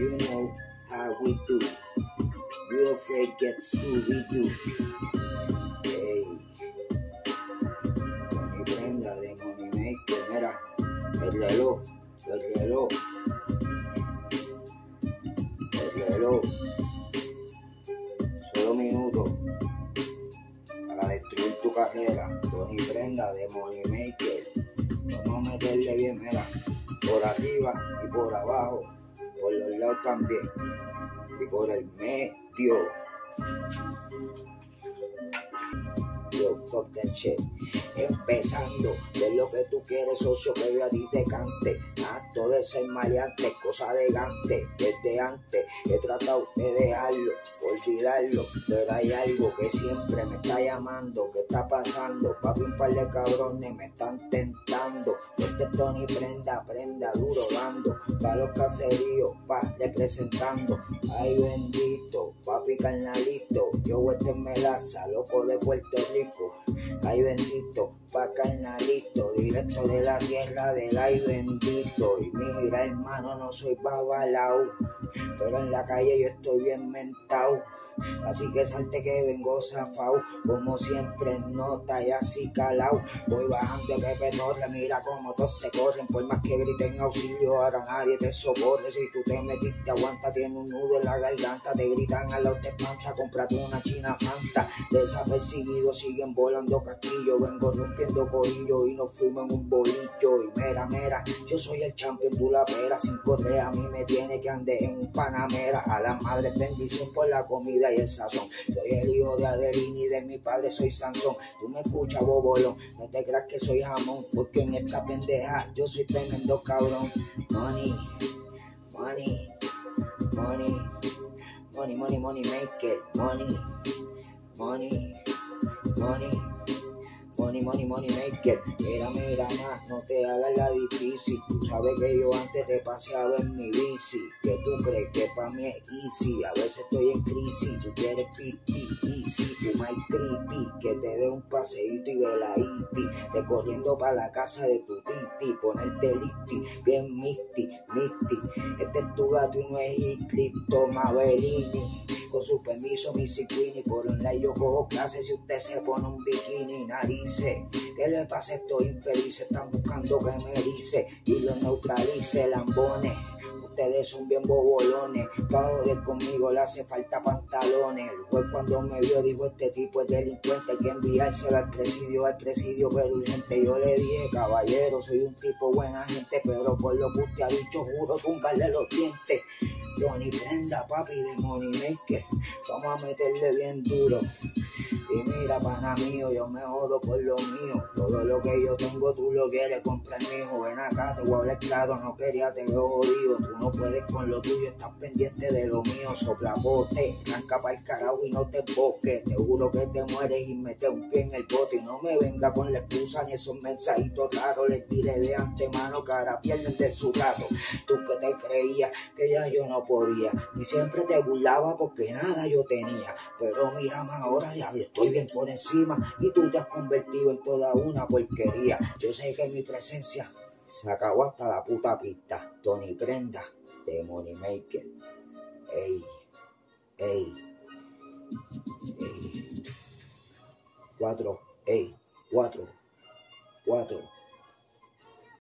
You know how we do. You afraid gets Scooby Doo. Hey. Mi prenda de Money Maker, mira, el reloj, el reloj, el reloj. Solo minutos para destruir tu carrera. Tony Prenda de Money Maker. Vamos a meterle bien, mira, por arriba y por abajo, por los lados también y por el medio. Yo, fuck. Empezando de lo que tú quieres, socio, que yo a ti te cante. Acto de ser maleante, cosa de gante. Desde antes he tratado de dejarlo, olvidarlo. Pero hay algo que siempre me está llamando. ¿Qué está pasando? Papi, un par de cabrones me están tentando. Este Tony prenda, prenda duro dando. Pa' los caseríos, pa' representando. Ay, bendito, papi carnalito. Yo este melaza, loco de Puerto Rico. Ay, bendito, pa' carnalito. Directo de la tierra del ay, bendito. Y mira, hermano, no soy babalao. Pero en la calle yo estoy bien mentao. Así que salte que vengo zafao, como siempre nota y así calao. Voy bajando de Pepe Torre, mira cómo todos se corren, por más que griten auxilio, ahora nadie te socorre. Si tú te metiste, aguanta, tiene un nudo en la garganta, te gritan a la te espanta, cómprate una china fanta. Desapercibidos siguen volando casquillos, vengo rompiendo corillo y nos fuimos en un bolillo. Y mera, mera, yo soy el champion, tú la cinco tres, a mí me tiene que andar en un panamera. A la madre bendición por la comida y el sazón. Soy el hijo de Adelín y de mi padre soy Sansón. Tú me escuchas, bobolón, no te creas que soy jamón, porque en esta pendeja yo soy tremendo cabrón. Money, money, money, money, money, money, make it, money, money, money. Money, money, money maker. Mira, mira más, no te hagas la difícil. Tú sabes que yo antes te he paseado en mi bici. Que tú crees que para mí es easy. A veces estoy en crisis. Tú quieres pipi, easy. Fumar creepy. Que te dé un paseíto y veladiti. Te corriendo para la casa de tu titi. Ponerte listi, bien misty, misty. Este es tu gato y no es Hitler. Toma Bellini. Con su permiso, mi Queenie. Por un lado yo cojo clases si usted se pone un bikini. Nariz ¿Qué le pasa? Estoy infeliz. Están buscando que me dice y lo neutralice, lambones. Ustedes son bien bobolones. Pa' joder conmigo le hace falta pantalones. El juez cuando me vio dijo este tipo es delincuente. Hay que enviárselo al presidio, al presidio, pero urgente. Yo le dije, caballero, soy un tipo buena gente, pero por lo que usted ha dicho, juro tumbarle los dientes. Tony Prenda, papi de Money Maker. Vamos a meterle bien duro. Y mira, pana mío, yo me jodo por lo mío. Todo lo que yo tengo, tú lo quieres comprar, mijo. Ven acá, te voy a hablar claro, no quería, te veo jodido. Tú no puedes con lo tuyo, estás pendiente de lo mío. Sopla bote, arranca para el carajo y no te boques. Te juro que te mueres y mete un pie en el bote. Y no me venga con la excusa ni esos mensajitos raros. Les diré de antemano que ahora pierden de su gato. Tú que te creías que ya yo no podía. Y siempre te burlaba porque nada yo tenía. Pero mira, más ahora estoy bien por encima y tú te has convertido en toda una porquería. Yo sé que mi presencia se acabó hasta la puta pista. Tony Prenda de Money Maker. Ey, ey, ey. Cuatro, ey, cuatro, cuatro.